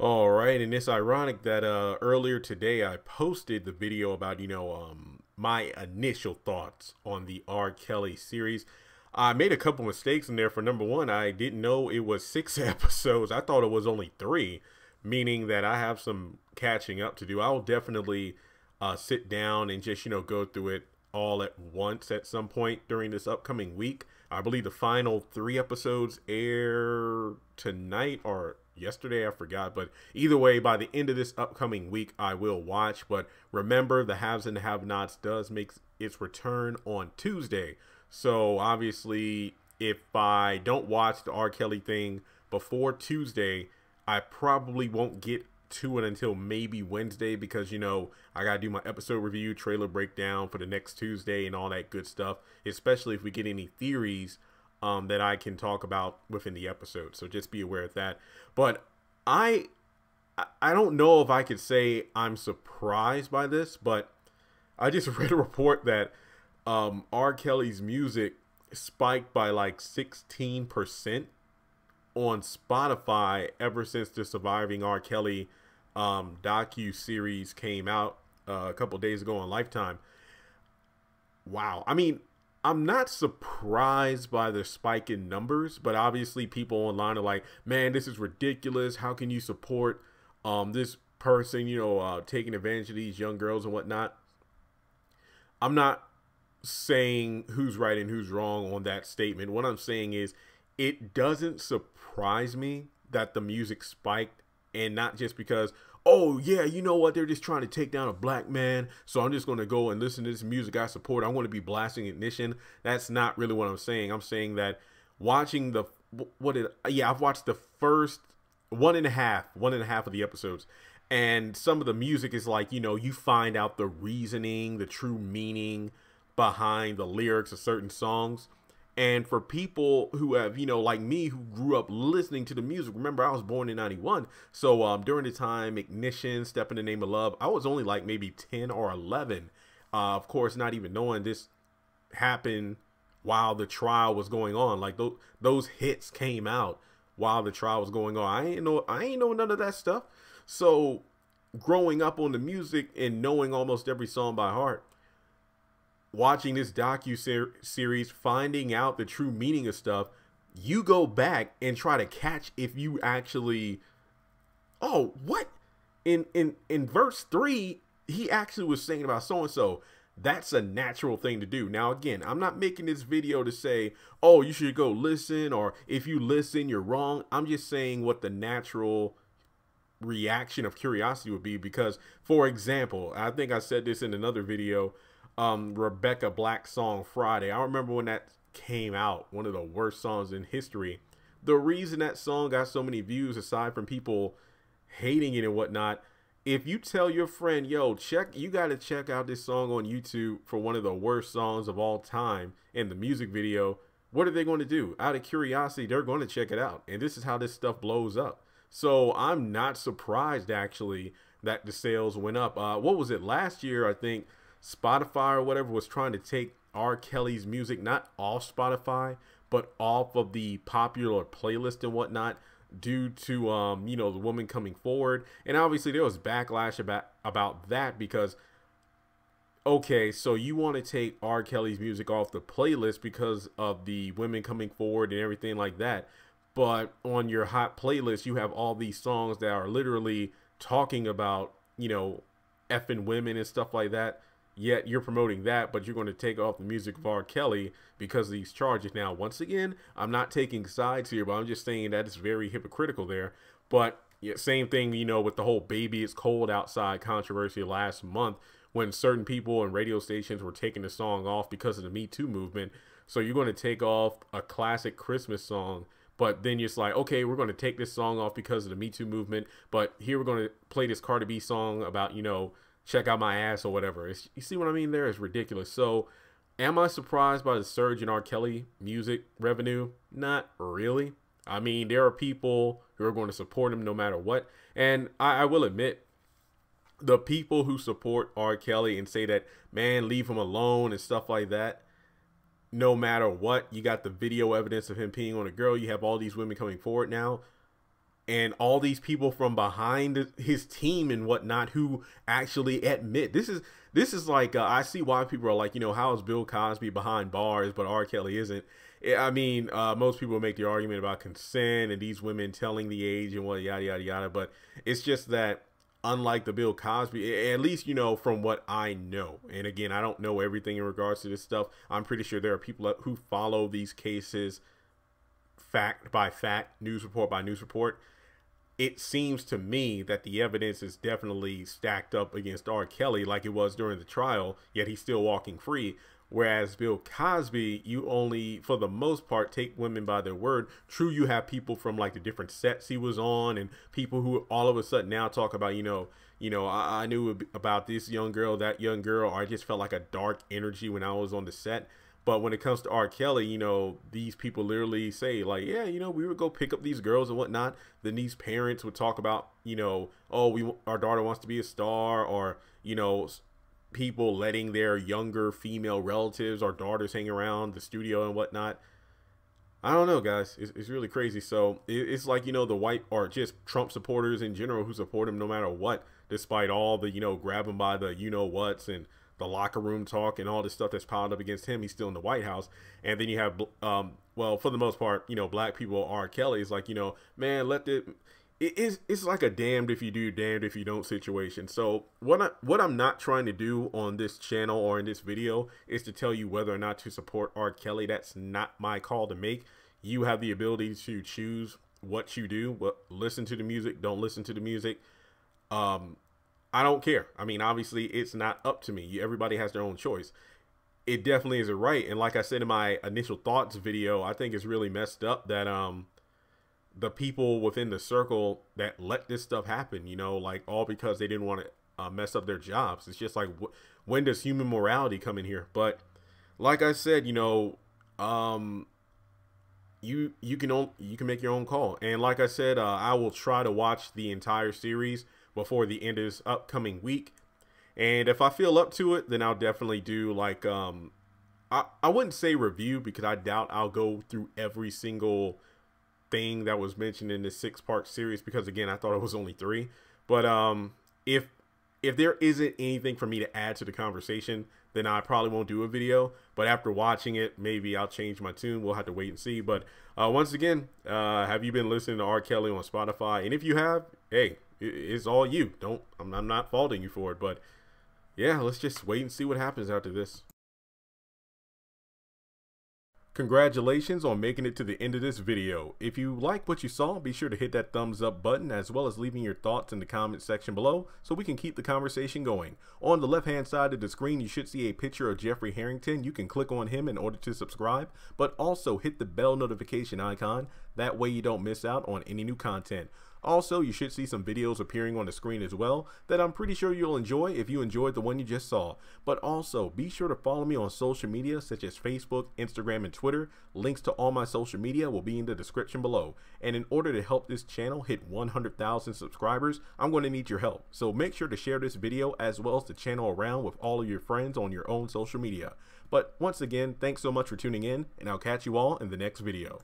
All right, and it's ironic that uh, earlier today I posted the video about you know um, my initial thoughts on the R. Kelly series. I made a couple mistakes in there. For number one, I didn't know it was six episodes. I thought it was only three, meaning that I have some catching up to do. I will definitely uh, sit down and just you know go through it all at once at some point during this upcoming week. I believe the final three episodes air tonight or yesterday, I forgot. But either way, by the end of this upcoming week, I will watch. But remember, the haves and have nots does make its return on Tuesday. So obviously, if I don't watch the R. Kelly thing before Tuesday, I probably won't get to it until maybe Wednesday because you know I gotta do my episode review, trailer breakdown for the next Tuesday, and all that good stuff. Especially if we get any theories um, that I can talk about within the episode. So just be aware of that. But I I don't know if I could say I'm surprised by this, but I just read a report that um, R. Kelly's music spiked by like 16% on Spotify ever since the Surviving R. Kelly um, docu series came out uh, a couple days ago on Lifetime. Wow, I mean, I'm not surprised by the spike in numbers, but obviously people online are like, "Man, this is ridiculous. How can you support um, this person? You know, uh, taking advantage of these young girls and whatnot." I'm not saying who's right and who's wrong on that statement. What I'm saying is, it doesn't surprise me that the music spiked and not just because oh yeah you know what? They're just trying to take down a black man so i'm just going to go and listen to this music i support. I want to be blasting ignition. That's not really what i'm saying. I'm saying that watching the what did yeah i've watched the first one and a half one and a half of the episodes and some of the music is like you know you find out the reasoning the true meaning behind the lyrics of certain songs and for people who have, you know, like me, who grew up listening to the music, remember I was born in 91. So um, during the time, Ignition, Step in the Name of Love, I was only like maybe 10 or 11. Uh, of course, not even knowing this happened while the trial was going on. Like those, those hits came out while the trial was going on. I ain't know, I ain't know none of that stuff. So growing up on the music and knowing almost every song by heart, watching this docu ser- series, finding out the true meaning of stuff, you go back and try to catch if you actually, oh, what? In in in verse three, he actually was saying about so and so. That's a natural thing to do. Now, again, I'm not making this video to say, oh, you should go listen, or if you listen, you're wrong. I'm just saying what the natural reaction of curiosity would be. Because, for example, I think I said this in another video um, Rebecca Black song Friday. I remember when that came out, one of the worst songs in history. The reason that song got so many views, aside from people hating it and whatnot, if you tell your friend, yo, check, you got to check out this song on YouTube for one of the worst songs of all time in the music video, what are they going to do? Out of curiosity, they're going to check it out. And this is how this stuff blows up. So I'm not surprised actually that the sales went up. Uh, what was it last year? I think Spotify or whatever was trying to take R. Kelly's music not off Spotify, but off of the popular playlist and whatnot due to um, you know, the woman coming forward. And obviously there was backlash about about that because okay, so you want to take R. Kelly's music off the playlist because of the women coming forward and everything like that. But on your hot playlist, you have all these songs that are literally talking about, you know, effing women and stuff like that yet you're promoting that, but you're going to take off the music of R. Kelly because of these charges. Now, once again, I'm not taking sides here, but I'm just saying that it's very hypocritical there. But yeah, same thing, you know, with the whole baby it's cold outside controversy last month when certain people and radio stations were taking the song off because of the Me Too movement. So you're going to take off a classic Christmas song, but then you're just like, okay, we're going to take this song off because of the Me Too movement, but here we're going to play this Cardi B song about, you know, check out my ass or whatever. It's, you see what I mean? There is ridiculous. So, am I surprised by the surge in R. Kelly music revenue? Not really. I mean, there are people who are going to support him no matter what. And I, I will admit, the people who support R. Kelly and say that, man, leave him alone and stuff like that, no matter what, you got the video evidence of him peeing on a girl. You have all these women coming forward now. And all these people from behind his team and whatnot who actually admit this is this is like uh, I see why people are like, you know, how is Bill Cosby behind bars, but R. Kelly isn't. I mean, uh, most people make the argument about consent and these women telling the age and what yada yada yada, but it's just that unlike the Bill Cosby, at least you know from what I know. And again, I don't know everything in regards to this stuff. I'm pretty sure there are people who follow these cases fact by fact, news report by news report it seems to me that the evidence is definitely stacked up against R. Kelly like it was during the trial, yet he's still walking free. Whereas Bill Cosby, you only, for the most part, take women by their word. True, you have people from like the different sets he was on, and people who all of a sudden now talk about, you know, you know, I, I knew about this young girl, that young girl, or I just felt like a dark energy when I was on the set. But when it comes to R. Kelly, you know, these people literally say, like, yeah, you know, we would go pick up these girls and whatnot. Then these parents would talk about, you know, oh, we our daughter wants to be a star, or you know, people letting their younger female relatives or daughters hang around the studio and whatnot. I don't know, guys. It's, it's really crazy. So it, it's like you know the white or just Trump supporters in general who support him no matter what, despite all the you know grab him by the you know whats and the locker room talk and all this stuff that's piled up against him. He's still in the White House. And then you have, um, well, for the most part, you know, black people, R. Kelly is like, you know, man, let the, it is, it's like a damned if you do, damned if you don't situation. So what I, what I'm not trying to do on this channel or in this video is to tell you whether or not to support R. Kelly. That's not my call to make. You have the ability to choose what you do, what listen to the music, don't listen to the music. Um, I don't care. I mean, obviously, it's not up to me. Everybody has their own choice. It definitely is a right, and like I said in my initial thoughts video, I think it's really messed up that um the people within the circle that let this stuff happen, you know, like all because they didn't want to uh, mess up their jobs. It's just like wh- when does human morality come in here? But like I said, you know, um you you can own, you can make your own call. And like I said, uh, I will try to watch the entire series before the end of this upcoming week. And if I feel up to it, then I'll definitely do like um I, I wouldn't say review because I doubt I'll go through every single thing that was mentioned in this six part series because again I thought it was only three. But um if if there isn't anything for me to add to the conversation, then I probably won't do a video. But after watching it, maybe I'll change my tune. We'll have to wait and see. But uh, once again, uh, have you been listening to R. Kelly on Spotify? And if you have, hey, it's all you. Don't I'm, I'm not faulting you for it, but yeah, let's just wait and see what happens after this. Congratulations on making it to the end of this video. If you like what you saw, be sure to hit that thumbs up button as well as leaving your thoughts in the comment section below so we can keep the conversation going. On the left hand side of the screen, you should see a picture of Jeffrey Harrington. You can click on him in order to subscribe, but also hit the bell notification icon. That way you don't miss out on any new content. Also, you should see some videos appearing on the screen as well that I'm pretty sure you'll enjoy if you enjoyed the one you just saw. But also, be sure to follow me on social media such as Facebook, Instagram, and Twitter. Links to all my social media will be in the description below. And in order to help this channel hit 100,000 subscribers, I'm going to need your help. So make sure to share this video as well as the channel around with all of your friends on your own social media. But once again, thanks so much for tuning in, and I'll catch you all in the next video.